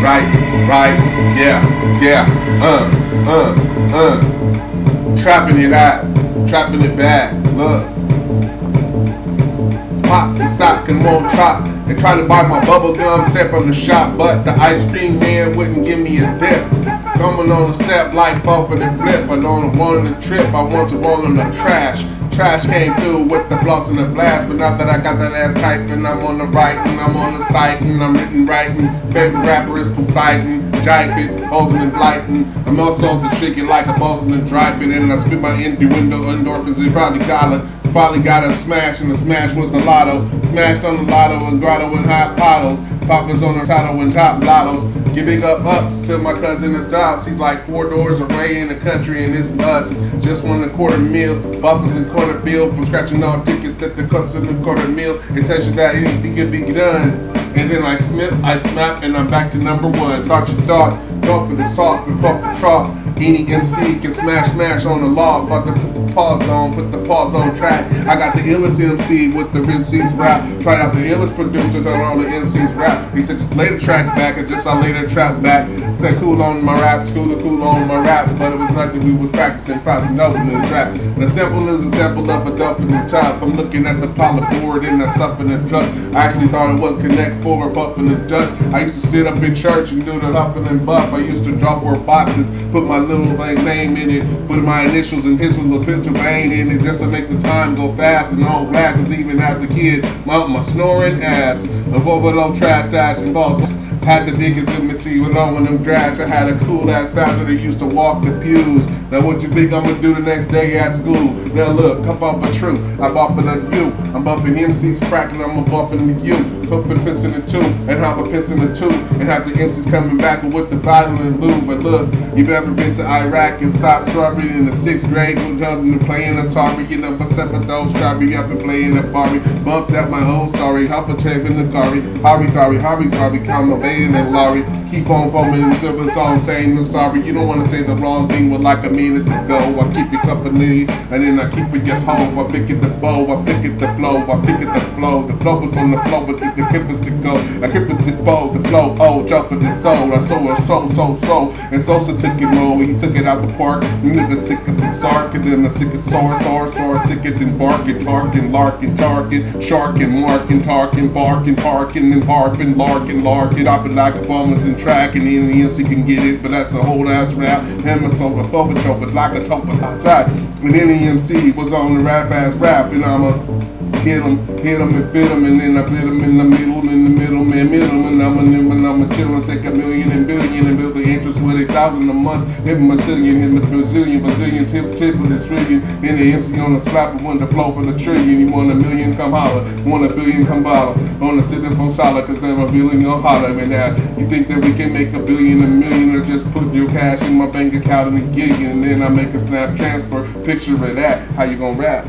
Right, right, yeah, yeah, uh, uh, uh. Trapping it out, trapping it bad, look. Pop the sock and won't chop. They try to buy my bubble gum, set from the shop, but the ice cream man wouldn't give me a dip. Coming on the set like bumping and flip, but on one on the trip, I want to roll in the trash. Trash came through with the floss and the blast, but now that I got that ass tight, and I'm on the right, and I'm on the site, and I'm written writing. Favorite rapper is Poseidon, jiping, Olsen and Blighton. I'm also the shaking like a Boston and driving, and I spit my innuendo endorphins and probably it. Finally got a smash, and the smash was the lotto. Smashed on the lotto and grotto and hot bottles. Poppers on the title and top lottos. Giving up ups to my cousin the tops. He's like four doors away in the country, and it's us. Just won a quarter meal. Buffers and quarter bill from scratching off tickets at the cuts of the quarter meal. It tells you that anything can be done. And then I smith, I snap, and I'm back to number one. Thought you thought, for the salt, and fuck the trop. Any MC can smash, smash on the law. To put the pause on, put the pause on track. I got the illest MC with the MC's rap. Tried out the illest producer on all the MC's rap. He said just lay the track back, and just I lay the trap back. Said cool on my raps, cool cool on my raps, but it was nothing we was practicing, probably nothing in the trap. A sample is a sample of a duff in the top. I'm looking at the pilot board and that's up in the dust. I actually thought it was connect forward, puffing the dust. I used to sit up in church and do the huffing and buff. I used to draw four boxes, put my little name in it, put my initials and his little picture vein in it just to make the time go fast and all black. Cause even as a kid, my, my snoring ass of overload trash, dash, and boss. Had the biggest MC with all of them drafts. I had a cool ass pastor that used to walk the pews. Now what you think I'm gonna do the next day at school? Now look, I'm bumping true. I'm bumping on you. I'm bumping MCs cracking, I'm bumping you. Hooping, pissing the two, and have a pissing the two. And have the MCs coming back with the violent loop. But look, you've ever been to Iraq and stopped strawberry in the sixth grade? and playing Atari, you know, but seven those strawberry up and playing the Barbie. Bumped at my own sorry, hop a tape in the car. Hurry, sorry, hurry, sorry, come evading and Laurie. Keep on foaming in silver song saying I'm sorry. You don't want to say the wrong thing with like a minute to go. I keep you company and then I keep it your home. I pick it the bow, I pick it the flow, I pick it the flow. The flow was on the flow, but the, the kippers to go. I keep it the bow, the flow, oh, jumping the soul. I saw it so, so, so. And Sosa took it low, he took it out the park. You nigga sick as a sark, and then the sick as sore, sore, sore, sicker than barking, tarkin, larkin, tarkin, sharkin, markin, tarkin, barking, parking, and harping, larkin, larkin. I've been like a bummers and track, and the MC can get it, but that's a whole ass rap. Hammer so a fuck but like a topa outside. And the MC was on the rap ass rap, and I'm a hit him, hit him and fit him, and then I fit him in the middle, in the middle, man, middle, and I'm a and I'ma chill and take a million and billion and build the interest with a thousand a month, a bazillion, hit a Brazilian, Brazilian, tip, tip with a trillion, then the MC on the slap of one to flow for the trillion, you want a million, come holler, want a billion, come bottle, on the sitting for solid, cause I'm a billion, you'll holler, and now you think that we can make a billion, a million, or just put your cash in my bank account and a gig, and then I make a snap transfer, picture of that, how you gonna rap?